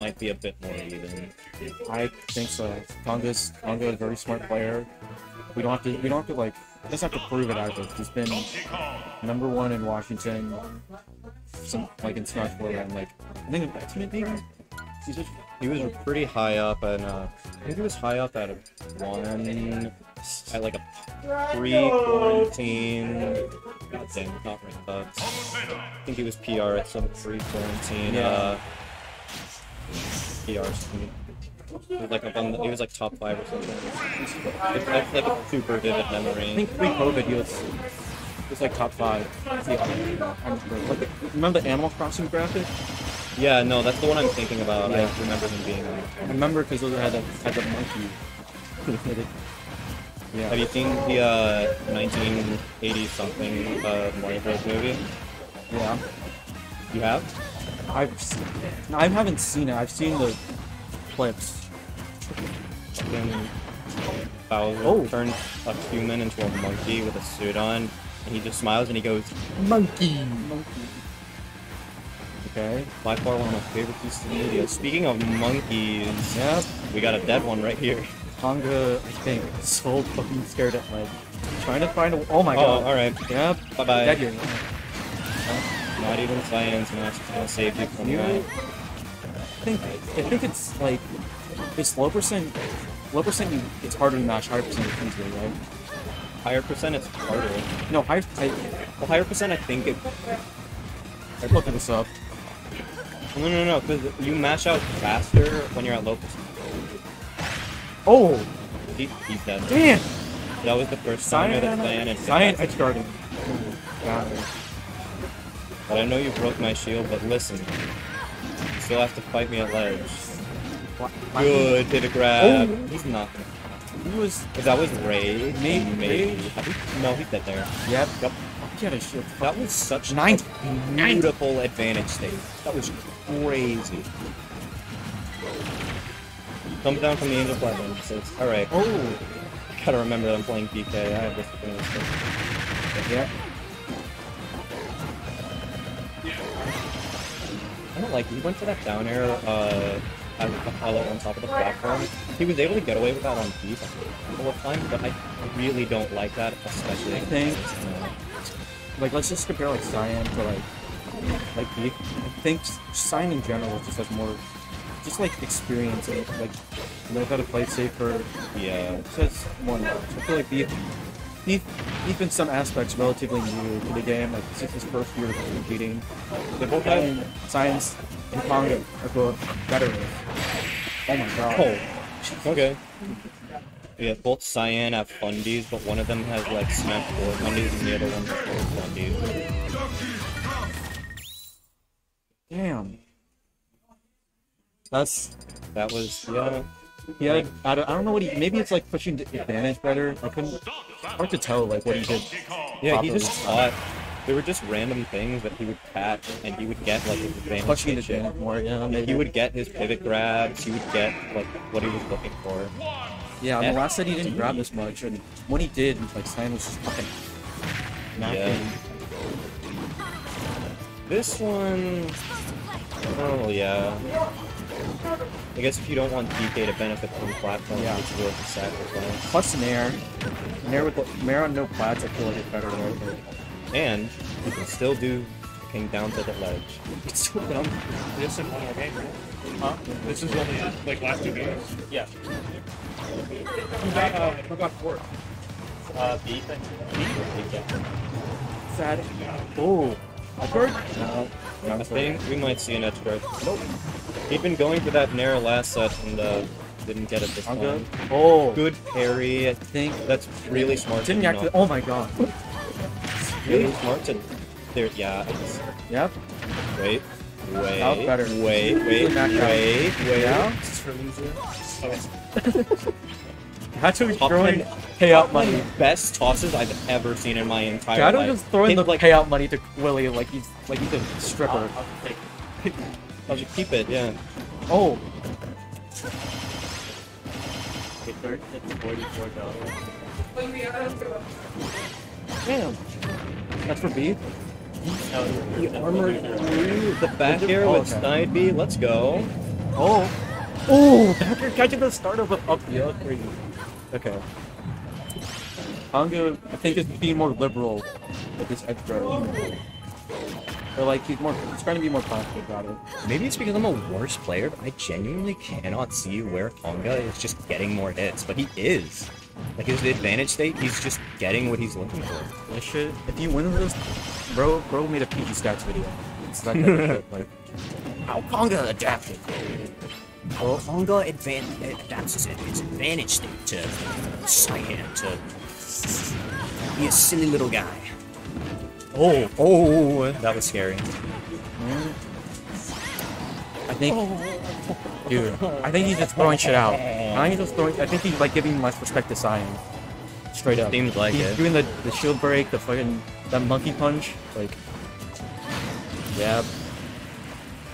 might be a bit more even. I think so. Konga is a very smart player. We don't have to. We don't have to like. Doesn't have to prove it either. He's been number one in Washington. Some like in Smash Four and like I think in Ultimate maybe. He's just He was pretty high up, and uh, I think he was high up at a one, at like a pre-quarantine. God damn, not right. I think he was PR at some pre-quarantine. Yeah. Uh, PR. scheme. He was like up on the, he was like top five or something. It's, that's like a super vivid memory. I think pre-COVID he was. He was like top five. Remember. Like, remember the Animal Crossing graphic? Yeah, no, that's the one I'm thinking about. Yeah. I remember him being on. I remember because those had the had the monkey. yeah. Have you seen the uh, 1980 something uh, Mario Bros movie? Yeah. You have? I've seen, no, I haven't seen it. I've seen the clips. Fucking Bowser Oh. turns a human into a monkey with a suit on, and he just smiles and he goes, "Monkey." Okay. By far one of my favorite pieces of media. Speaking of monkeys, Yep. we got a dead one right here. Konga, I think, is so fucking scared at like trying to find a. Oh my Oh, god. Oh, all right. Yep. Bye bye. Dead here. Not even science match is gonna save you from You- that. I think I think it's like it's low percent. Low percent, you, it's harder to match. Higher percent, it's easier, right? Higher percent, it's harder. No, higher. I, Well, higher percent, I think it. I looked this up. No, no, no, because you mash out faster when you're at low percent. Oh, He, he's dead. damn! That was the first time I that Cyan had Cyan dead. edge. Got it. But I know you broke my shield, but listen. You still have to fight me at ledge. What- Good, pivot grab. Oh. He's not. He was. If that was Ray, Maybe- maybe. I think, no, he's dead there. Yep. Yep. He had a shield. That was such Nine- a nine- beautiful advantage state. That was crazy. Comes down from the Angel Platinum. Says, alright, Oh. I gotta remember that I'm playing DK. I have this thing." Yeah. Like, he went for that down air, uh, on top of the platform. He was able to get away with that on deep a couple of times, but I really don't like that, especially. I think- Like, let's just compare like Cyan to like like Beef. I think Cyan in general just has more, just like experience and like knows how to play safer. Yeah. Just more knowledge. I feel like Beef, Beef in some aspects relatively new to the game. Like this is his first year of competing. They both have Science and Konga are both veterans. Oh my god. Oh, okay. Yeah, both Cyan have fundies, but one of them has like Smash 4 fundies and the other one has 4 fundies. Damn. That's That was, yeah. Yeah. I don't, I don't know what he. Maybe it's like pushing advantage better. I couldn't. Hard to tell like what he did. Yeah, he just thought they were just random things that he would catch and he would get like his advantage. Pushing the shit. more. Yeah. Maybe he would get his pivot grabs, he would get like what he was looking for. Yeah. On the last set he didn't grab this much, and when he did, like Cyan was just fucking. Yeah. This one, oh yeah. I guess if you don't want DK to benefit from platforms, Yeah. it's worth the sacrifice. Plus Nair. Nair with Nair on no plats, I feel like it's better than And you can still do King down to the ledge. It's so dumb. This is one more game, right? Huh? This is only like last two games. Yeah. Who got uh, who got fourth? Uh, beef and Sad. Oh. I heard. No, I think we might see an edge guard. Nope. He'd been going for that narrow last set and uh, didn't get it this I'm time. good. Oh. Good parry. I think. That's really smart. Didn't to activate. Oh my god. Really smart to. There, yeah. it's- Yep. Wait. Wait. That was better. Wait. Wait. Good knockout. Wait. Wait. Yeah. This is for loser. Okay. Gato Top throwing ten- payout money. Best tosses I've ever seen in my entire Gato life. just throwing Hit, the like, payout money to Willie like he's like he's a stripper. I'll just keep it. Yeah. Oh. Damn. That's for B. The armor through the back air Oh, with okay. Snide B. Let's go. Oh. Oh, after catching the startup with up the up crazy. Okay. Konga, I think, is being more liberal with this extra. Or like he's more, he's trying to be more positive about it. Maybe it's because I'm a worse player, but I genuinely cannot see where Konga is just getting more hits, but he is. Like his advantage state, he's just getting what he's looking for. This shit, if you win this, bro, bro made a PG stats video. It's of shit, like how Konga adapted. Well, Konga advan- adapts his, his advantage state to Cyan to be a silly little guy. Oh oh, oh, oh, oh, that was scary. I think, dude, I think he's just throwing shit out. I think he's just throwing. I think he's like giving less respect to Cyan. Straight up. Seems like he's it. doing the, the shield break, the fucking that monkey punch, like yeah.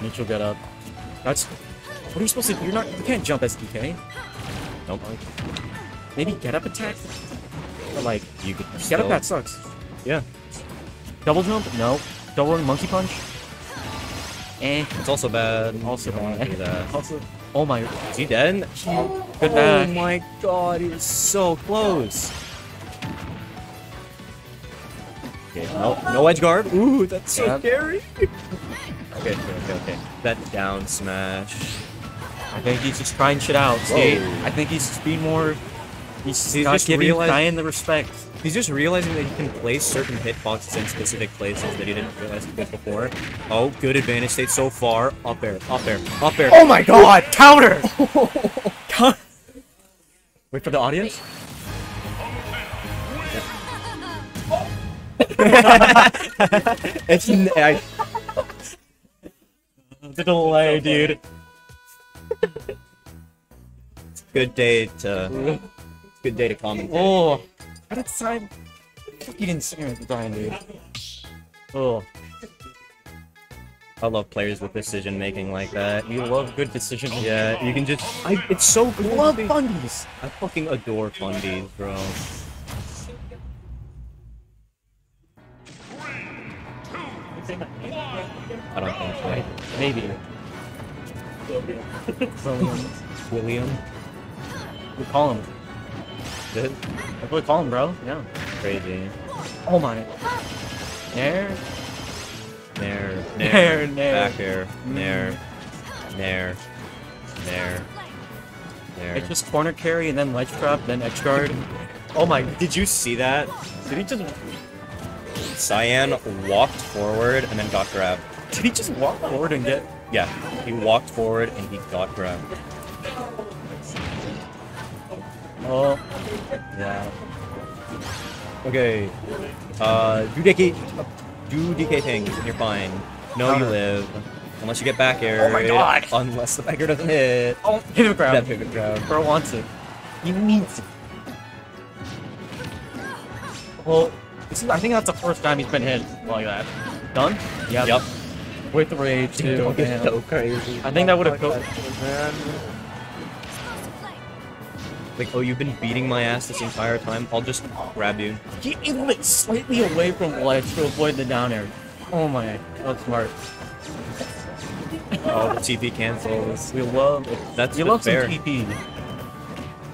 Neutral get up. That's what are you supposed to do? You're not. You can't jump SDK. Nope. Maybe get up attack. Or like You could get up that sucks. Yeah, Double jump? No. Double monkey punch? Eh. it's also bad. Also You don't wanna bad. do. Also. Oh my. Is he dead? Good oh match. my god, he was so close. Okay, no, no edge guard. Ooh, that's so Yep. scary. okay, okay, okay, okay. That down smash. I think he's just trying shit out. See, Whoa. I think he's just being more. He's, He's just giving the respect. He's just realizing that he can place certain hitboxes in specific places that he didn't realize he could before. Oh, good advantage state so far. Up air, up air, up air. Oh my god! Counter! Wait for the audience. it's n- I, The delay, dude. good day to good day to comment. Oh, how did Cyan? Fucking insane at the time, dude. Oh, I love players with decision making like that. you love good decision. Making. Yeah, you can just. I, it's so cool. love fundies. I fucking adore fundies, bro. I don't think so. Maybe. William. William, We call him. Good, That's what we call him, bro. Yeah. crazy. Oh my. There. Nair, Nair, nair, nair. back air, nair, mm-hmm. nair, nair, nair. It's just corner carry and then ledge trap, then edge guard. Oh my! Did you see that? Did he just Cyan walked forward and then got grabbed. did he just walk forward and get Yeah, he walked forward and he got grabbed. Oh Yeah. Okay. Uh, do DK, do DK things, and you're fine. No, you live. Unless you get back air. Oh my God. Unless the back air doesn't hit. Oh hit the ground. That ground. pivot grab. Bro wants it. He needs it. Well, this is, I think that's the first time he's been hit like that. Done? Yep. Yep. With the rage too. Don't get so crazy. I think that would have go. Like, oh, you've been beating my ass this entire time. I'll just grab you. He even went slightly away from ledge to avoid the down air. Oh my, that's smart. Oh, the TP cancels. We love it. That's you love some. TP.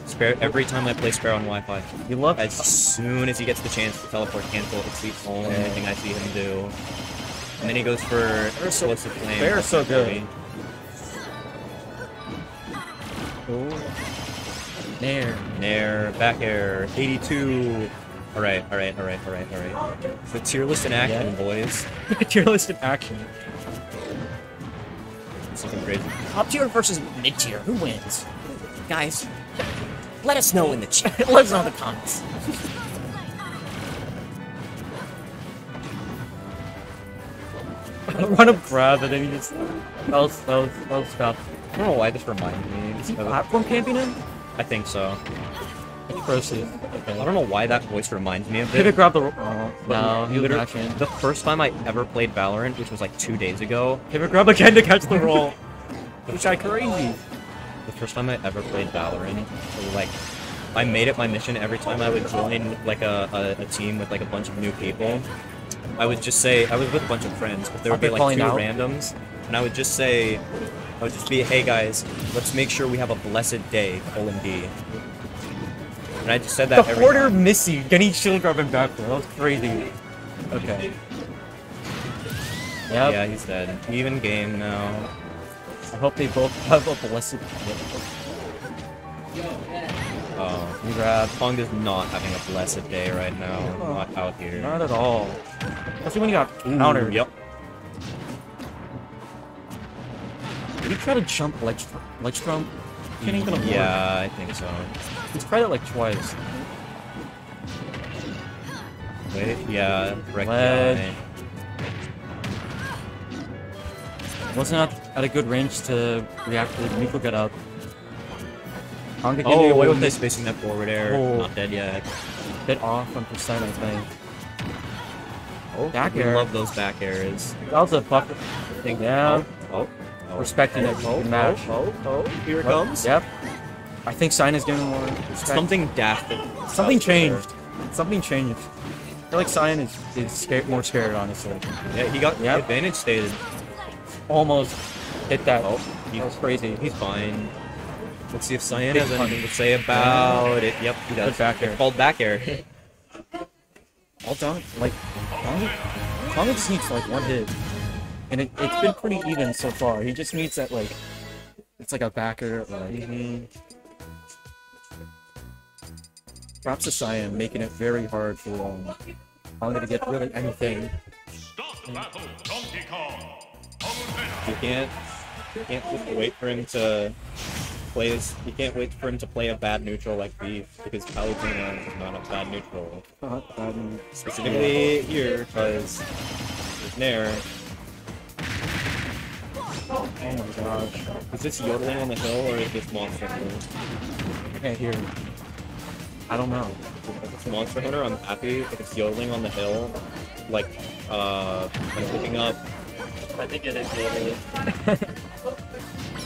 Spare every time I play Spare on Wi-Fi. You love As soon as he gets the chance to teleport cancel, it's the only Yeah. thing I see him do. And then he goes for so- flame. they're so good. There. Nair, Nair, back air, 82. Alright, alright, alright, alright, alright. The tier list in action, Yeah. boys. Tier list in action. It's looking crazy. Top tier versus mid tier. Who wins? Guys, let us know in the chat. Let us know in the comments. Run up grab and then you just. That was, that was, that was tough. I don't know why this reminds me. Is he platform camping him? I think so. Explosive. I don't know why that voice reminds me of Could it. have grabbed the. But no, he literally-. The first time I ever played Valorant, which was like two days ago, Pivot grab again to catch the roll. Which I crazy. the first time I ever played Valorant, like, I made it my mission every time I would join like a, a, a team with like a bunch of new people. I would just say I was with a bunch of friends, but there would Are be like two out? randoms, and I would just say, It would just be, hey guys, let's make sure we have a blessed day, colon D. And I just said that The every Porter time. Missy getting shield grab and back there. That was crazy. Okay. Yep. Yeah, he's dead. Even game now. I hope they both have a blessed. Oh, You grab. Pong is not having a blessed day right now. Oh. Not out here. Not at all. Especially when you got countered. Yep. Did he try to jump ledge, ledge trump? Can't even avoid. Yeah, I think so. He's tried it like twice. Wait, yeah, Ledge. Wasn't at, at a good range to react to neutral get oh, up. Oh, wait with with this this facing that forward air. Oh. Not dead yet. bit off on percent, I think. Oh, Back we air. love those back airs. That was a. Think, Yeah. Oh, oh, Respecting it. oh, match. oh, oh, here it comes. Yep. I think Cyan is giving more respect. Something daft. Something changed. Something changed. I feel like Cyan is, is scared, more scared, honestly. Yeah, he got the Yep. advantage stated. Almost hit that. Oh, that was crazy. He's fine. Let's see if Cyan Big has punch. anything to say about it. Yep, he does. Good back air. Called back air. All done. Like, Konga, Konga just needs like one hit. And it, it's been pretty even so far. He just needs that, like, it's like a backer. Like. Props to Cyan, making it very hard for um, Konga to get really anything. Stop battle, Donkey Kong. You can't, you can't wait for him to play his, you can't wait for him to play a bad neutral like Beef, because Palutena is not a bad neutral. Uh, um, Specifically here, because there's Nair. Oh my gosh. Is this yodeling on the hill or is this Monster Hunter? I can't hear. I don't know. If it's Monster Hunter, I'm happy. If it's yodeling on the hill, like, uh, I'm picking up, I think it is yodeling.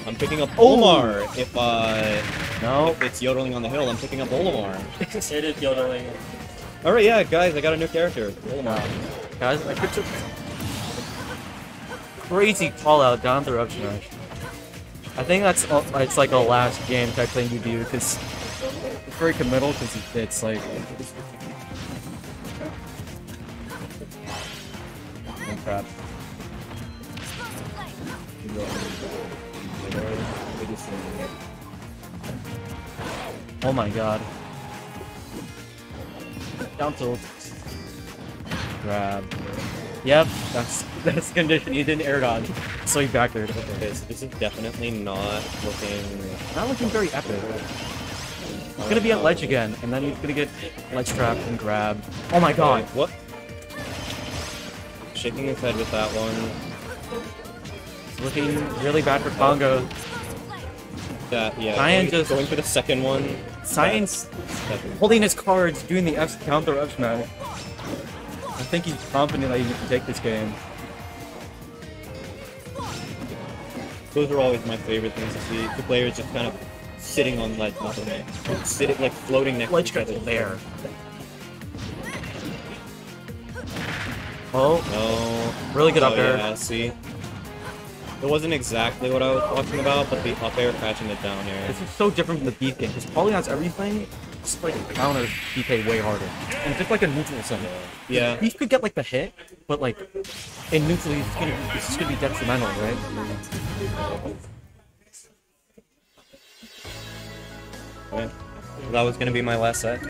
I'm picking up Olimar. If, uh, No. if it's yodeling on the hill, I'm picking up Olimar. it is yodeling. Alright, yeah, guys, I got a new character. Olimar. Guys, I picked up crazy call out down through up smash. I think that's it's like a last game type thing you do because it's very committal because it's like oh, crap. Oh my god. Down tilt. Grab. Yep, that's that's condition. You didn't air on. So he backered. Okay. Okay, so this is definitely not looking... Not looking very epic. He's gonna be at ledge again, and then he's gonna get ledge trapped and grabbed. Oh my god. Wait, what? Shaking his head with that one. It's looking really bad for Konga. That, yeah. Cyan going, just- going for the second one. Science holding his cards, doing the F counter F smash. I think he's confident that he can take this game. Those are always my favorite things to see. The players just kind of sitting on ledge, nothing. Sitting, like, floating next Ledge to each other. there. Oh, No. really good oh, up there. Yeah, see? It wasn't exactly what I was talking about, but the up air catching it down here. This is so different from the beef game because Palu has everything. Counters DK way harder, and just like a neutral center. Yeah. Beef could get like the hit, but like in neutral, it's gonna it's just gonna be detrimental, right? Okay. That was gonna be my last set.